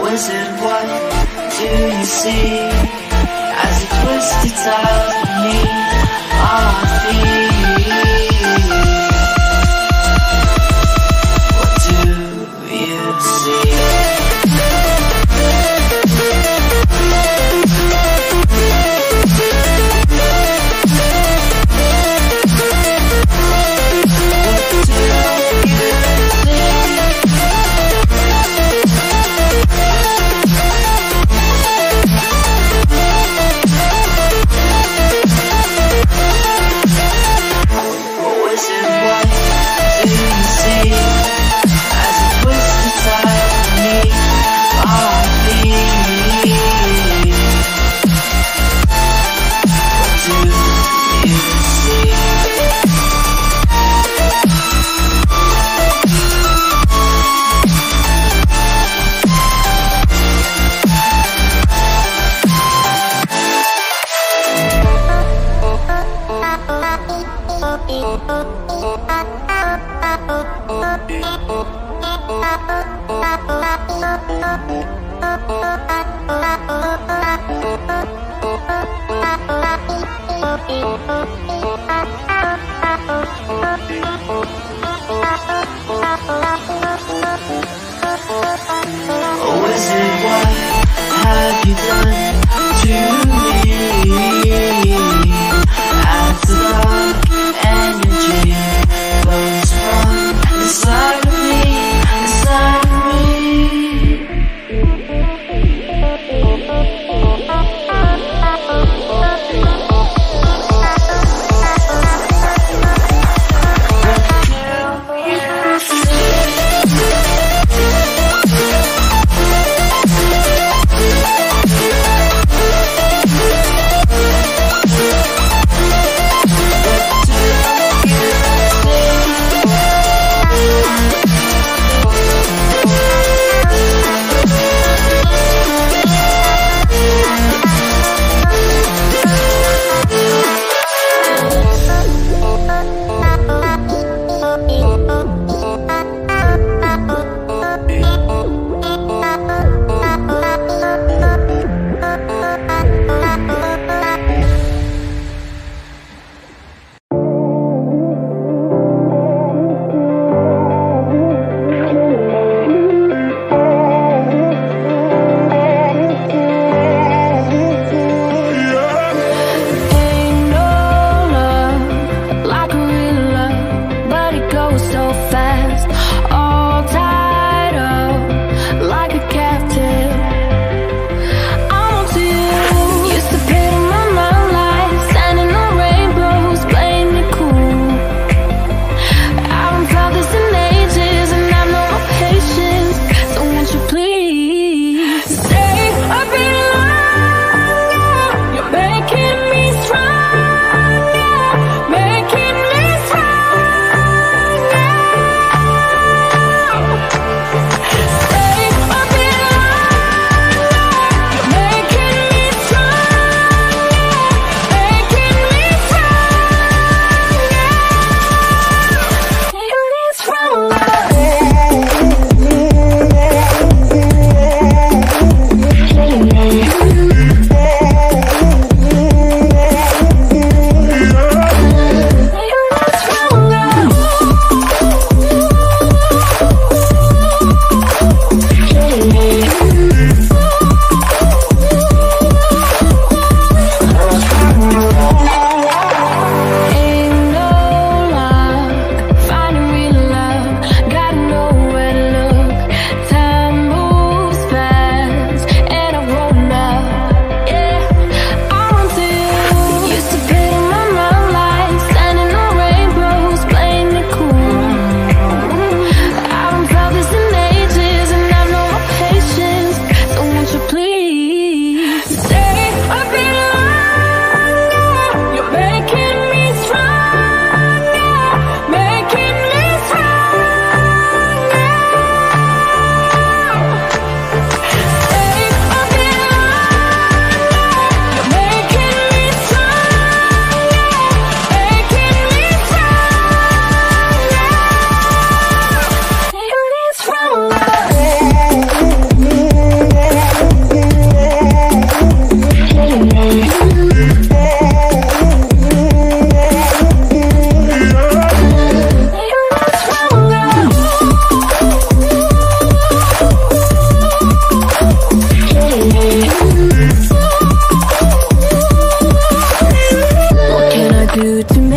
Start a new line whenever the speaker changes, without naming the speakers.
Was it what do you see? As you twist your tiles beneath all Oh, is it what have you done? do to me